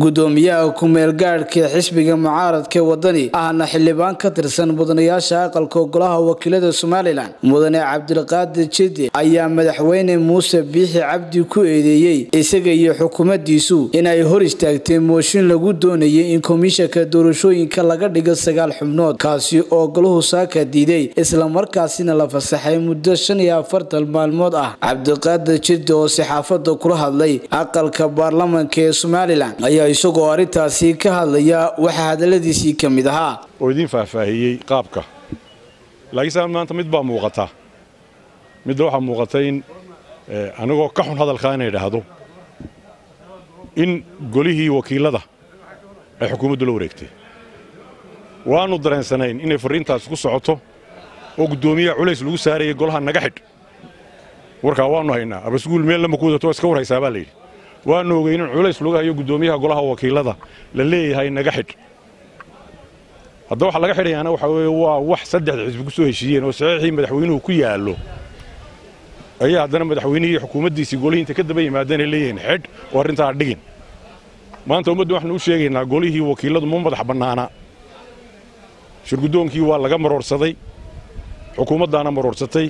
gudoomiyaha ku-meel gaadhka xisbiga mucaaradka wadani ahna xildhibaan ka tirsan mudanayaasha aqalka golaha wakiilada somalilan mudane cabdilqaadir jide ayaa madaxweyne muuse biixi cabdi ku eedeeyey isaga iyo xukuumaddiisu inay hor istaagtay mooshin lagu doonayay in komishanka doorashooyinka laga dhigo sagaal xubnood kaasi oo golahu saaka diiday islamarkaasina la fasaxay muddo shan iyo afartan maalmood ah. Cabdiqaadir jide oo saxaafada kula hadlay aqalka baarlamanka ee somalilan isagoo arrintaasi ka hadlaya waxaa hadaladiisii ka mid ahaa. Oo idiin faahfaahiyey qaabka. Laakiinse maanta mid baa muuqata. Midda waxaa muuqata in anigoo ka xun hadalkaa inay idhaahdo in golihii wakiilada ay xukuumaddu la wareegtay. Waannu dareensanayn inay farriintaasi ku socoto oo guddoomiyaha culays lagu saarayay golaha naga xidh. Warkaa waannu haynaa abasguul meel lama kuudato iska war haysaa baa layidhi waannu ogeyn in culays lagu hayo guddoomiyaha golaha wakiilada. La leeyahay naga xidh. Hadda waxa laga xidhayaana waxa weye waa wax saddexda xisbi ku soo heshiiyeen oo saxiixii madaxweynuhu ku yaallo. Ayaa haddana madaxweynihii xukuumaddiisii golihii inta ka daba yimaadeen ay leeyihiin xidh oo arrintaa dhigin. Maanta ummadda waxaanu u sheegaynaa golihii wakiilladu ma madax bannaana. Shirguddoonkii waa laga maroorsaday xukuumaddaana maroorsatay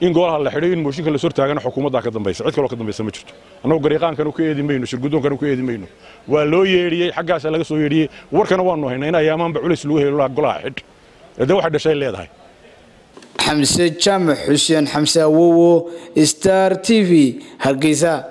in golaha la xidhay in mooshinka la sortaagana xukuumaddaa ka dambaysa. Cid kaloo ka dambaysa ma jirto. Annagu gariiqaankanu ka eedi mayno shirguddoonkanu ka eedi mayno. Waa loo yeedhiyey xaggaasaa laga soo yeedhiyey. Warkana waannu haynaa in ayaamaanba culays lagu helo golaha xidh. Ee dee waxay dhashay leedahay. Xamse jaamac xuseen xamse awowo star t v hargeysa